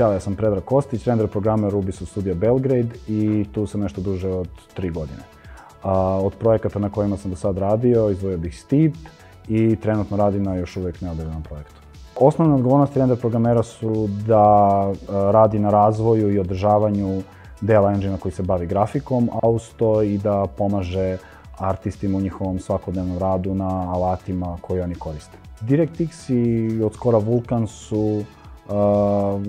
Ćao, ja sam Predrag Kostić, render programer Ubisoft Studio Belgrade i tu sam nešto duže od tri godine. od projekata na kojima sam do sad radio, izdvojio bih Steep i trenutno radim na još uvijek neodređenom projektu. Osnovne odgovornosti render programera su da radi na razvoju i održavanju dela engine koji se bavi grafikom, a uz to i da pomaže artistima u njihovom svakodnevnom radu na alatima koje oni koriste. DirectX i od skora Vulkan su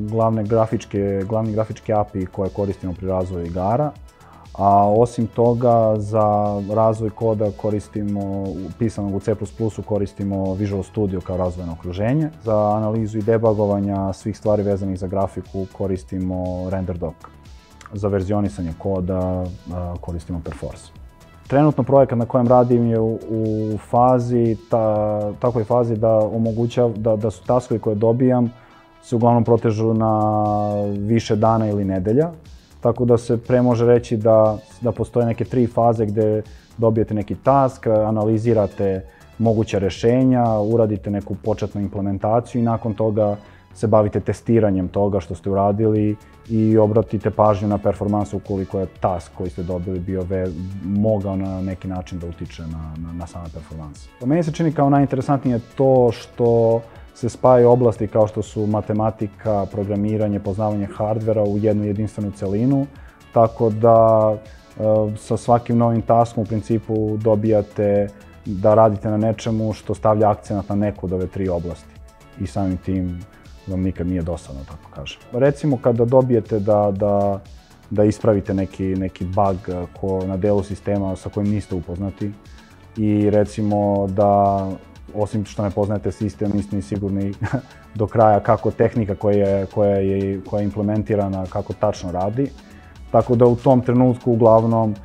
glavne grafičke, glavni grafički API koje koristimo pri razvoju igara. A osim toga, za razvoj koda koristimo, pisanog u C++ koristimo Visual Studio kao razvojno okruženje. Za analizu i debugovanja svih stvari vezanih za grafiku koristimo RenderDoc. Za verzionisanje koda koristimo Perforce. Trenutno projekat na kojem radim je u, fazi, ta, takvoj fazi da omogućava, da, da su taskovi koje dobijam se uglavnom protežu na više dana ili nedelja. Tako da se pre može reći da, da postoje neke tri faze gdje dobijete neki task, analizirate moguća rješenja, uradite neku početnu implementaciju i nakon toga se bavite testiranjem toga što ste uradili i obratite pažnju na performansu ukoliko je task koji ste dobili bio mogao na neki način da utiče na, na, na same performanse. Meni se čini kao najinteresantnije to što se spajaju oblasti kao što su matematika, programiranje, poznavanje hardvera u jednu jedinstvenu celinu, tako da e, sa svakim novim taskom u principu dobijate da radite na nečemu što stavlja akcent na neku od ove tri oblasti. I samim tim vam nikad nije dosadno, tako kažem. Recimo kada dobijete da, da, da ispravite neki, neki bug ko, na delu sistema sa kojim niste upoznati i recimo da osim što ne poznajete sistem, niste ni sigurni do kraja kako tehnika koja je, koja je, koja je implementirana, kako tačno radi. Tako da u tom trenutku uglavnom e,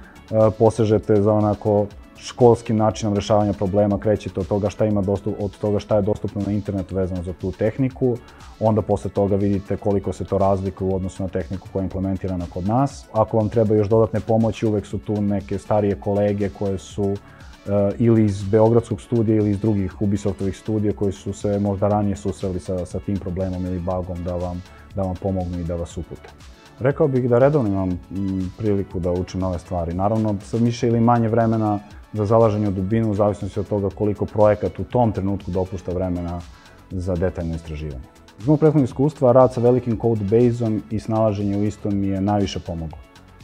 posežete za onako školskim načinom rješavanja problema, krećete od toga šta ima dostup, od toga šta je dostupno na internetu vezano za tu tehniku, onda posle toga vidite koliko se to razlikuje u odnosu na tehniku koja je implementirana kod nas. Ako vam treba još dodatne pomoći, uvek su tu neke starije kolege koje su ili iz Beogradskog studija ili iz drugih Ubisoftovih studija koji su se možda ranije susreli sa, sa tim problemom ili bagom da vam, da vam pomognu i da vas upute. Rekao bih da redovno imam mm, priliku da učim nove stvari. Naravno, sa više ili manje vremena za zalaženje u dubinu, u zavisnosti od toga koliko projekat u tom trenutku dopušta vremena za detaljno istraživanje. Iz mog prethodnog iskustva, rad sa velikim code baseom i snalaženje u istom mi je najviše pomoglo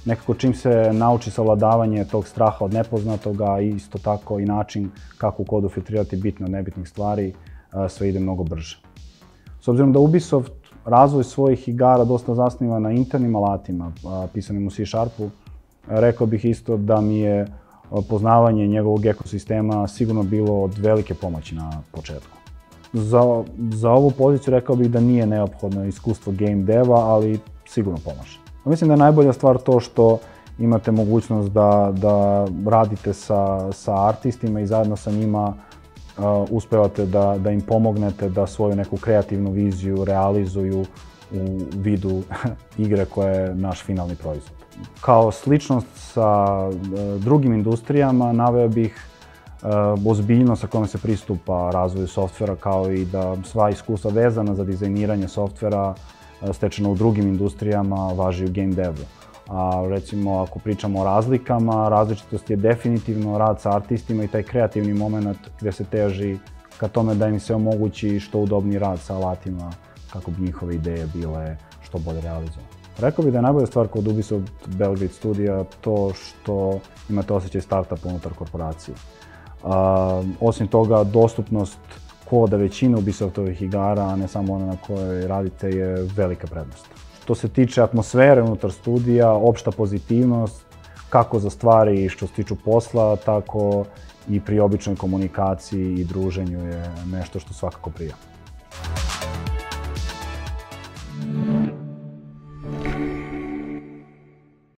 nekako čim se nauči savladavanje tog straha od nepoznatoga i isto tako i način kako u kodu filtrirati bitne od nebitnih stvari, sve ide mnogo brže. S obzirom da Ubisoft razvoj svojih igara dosta zasniva na internim alatima, pisanim u C-Sharpu, rekao bih isto da mi je poznavanje njegovog ekosistema sigurno bilo od velike pomoći na početku. Za, za ovu poziciju rekao bih da nije neophodno iskustvo game deva, ali sigurno pomaže. Mislim da je najbolja stvar to što imate mogućnost da, da radite sa, sa artistima i zajedno sa njima uh, uspevate da, da im pomognete da svoju neku kreativnu viziju realizuju u vidu igre koja je naš finalni proizvod. Kao sličnost sa uh, drugim industrijama naveo bih uh, ozbiljnost sa kojom se pristupa razvoju softvera kao i da sva iskustva vezana za dizajniranje softvera stečeno u drugim industrijama važi u game devu. A recimo ako pričamo o razlikama, različitost je definitivno rad sa artistima i taj kreativni moment gdje se teži ka tome da im se omogući što udobniji rad sa alatima kako bi njihove ideje bile što bolje realizovane. Rekao bih da je najbolja stvar kod Ubisoft Belgrade studija to što imate osjećaj startupa unutar korporacije. osim toga, dostupnost koda većine Ubisoftovih igara, a ne samo ona na kojoj radite, je velika prednost. Što se tiče atmosfere unutar studija, opšta pozitivnost, kako za stvari što se tiču posla, tako i pri običnoj komunikaciji i druženju je nešto što svakako prija.